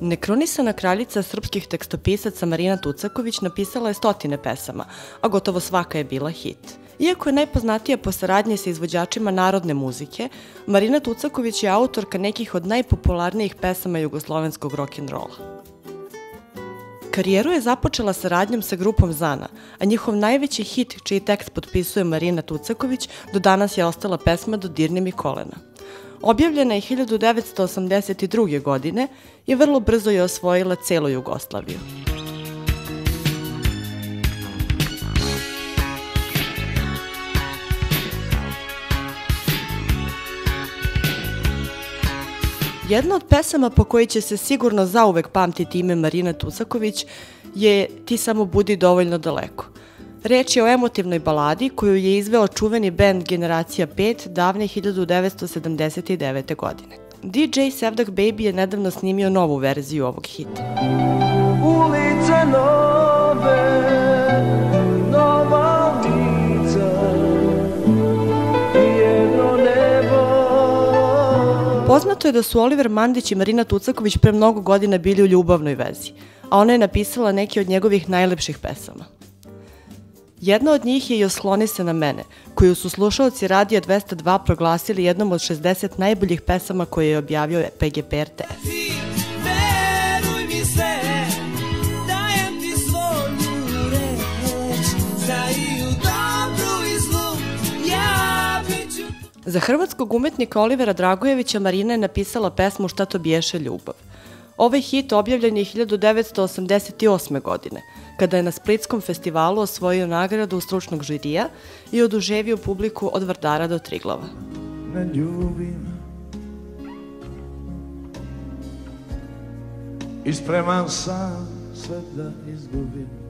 Nekronisana kraljica srpskih tekstopisaca Marina Tucaković napisala je stotine pesama, a gotovo svaka je bila hit. Iako je najpoznatija po saradnji sa izvođačima narodne muzike, Marina Tucaković je autorka nekih od najpopularnijih pesama jugoslovenskog rock'n'rolla. Karijeru je započela saradnjom sa grupom Zana, a njihov najveći hit, čiji tekst potpisuje Marina Tucaković, do danas je ostala pesma Dodirni mi kolena. Objavljena je 1982. godine i vrlo brzo je osvojila celu Jugoslaviju. Jedna od pesama po kojoj će se sigurno zauvek pamtiti ime Marina Tucaković je Ti samo budi dovoljno daleko. Reč je o emotivnoj baladi koju je izveo čuveni band Generacija 5 davne 1979. godine. DJ Sevdak Baby je nedavno snimio novu verziju ovog hita. Ulice nove, nova lica i jedno nebo. Poznato je da su Oliver Mandić i Marina Tucaković pre mnogo godina bili u ljubavnoj vezi, a ona je napisala neke od njegovih najlepših pesama. Jedna od njih je i Osloni se na mene, koju su slušalci Radija 202 proglasili jednom od 60 najboljih pesama koje je objavio PGP RTS. Za hrvatskog umetnika Olivera Dragojevića Marina je napisala pesmu Šta to biješe ljubav. Ovaj hit objavljen je 1988. godine, kada je na Splitskom festivalu osvojio nagradu stručnog žirija i oduževio publiku od Vardara do Triglava. Ne ljubim I spreman sam sve da izgubim